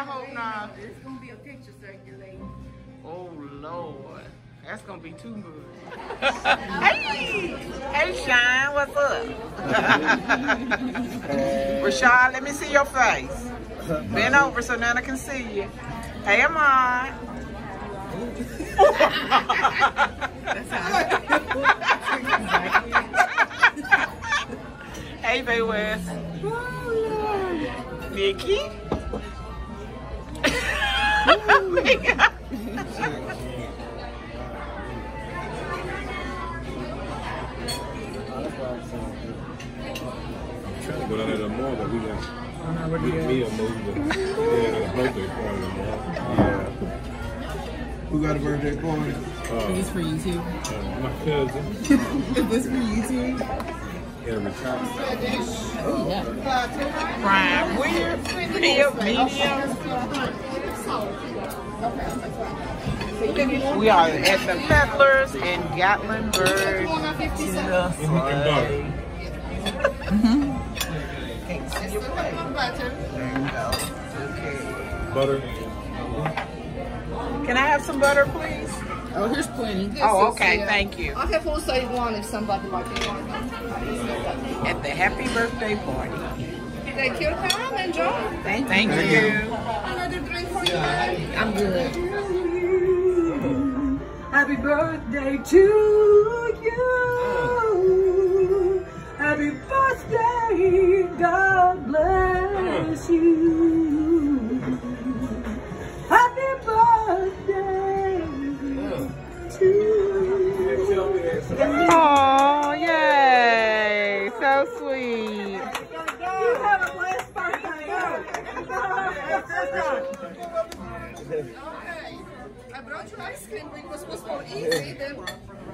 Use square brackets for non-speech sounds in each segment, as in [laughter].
I hope not. It's gonna be a picture circulating. Oh Lord, that's gonna be too much. [laughs] hey, hey, Shine, what's up? [laughs] Rashad, let me see your face. Bend over so Nana can see you. Hey, Amon. [laughs] hey, Bay West. Oh, Nikki. Trying to go down there tomorrow, but we got me, me a movie. Yeah, a birthday party tomorrow. Yeah. Who got a birthday party? Uh, Is for YouTube? uh, my cousin [laughs] Is this for YouTube? and retired. Prime, weird, real, medium. We are at the Peddlers in Gatlinburg. And butter. Can't see your plate. There you go. Okay. Butter. Can I have some butter, please? Oh, here's plenty. Oh, okay. Thank you. I have also one if somebody like it. At the happy birthday party. Thank you, Pam. Enjoy. Thank, Thank you. Another you. I'm good. Happy birthday to you. Birthday. I brought you ice cream because it was more easy than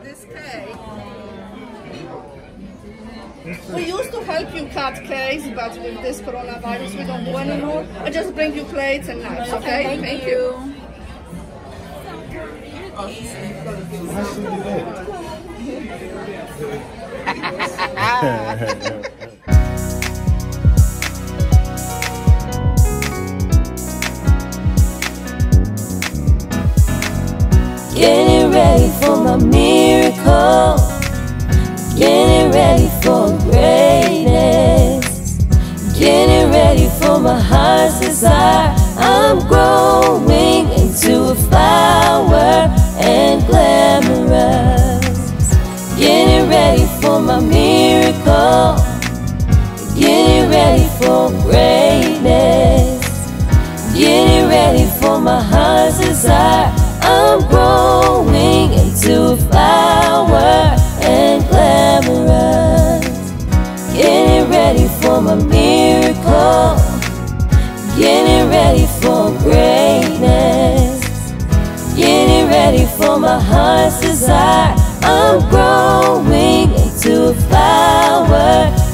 this cake. We used to help you cut cakes, but with this coronavirus, we don't do anymore. I just bring you plates and knives, okay? Thank, you. Getting [laughs] desire. I'm growing into a flower and glamorous. Getting ready for my miracle. Getting ready for greatness. Getting ready for my heart's desire. Ready for my heart's desire. I'm growing into a flower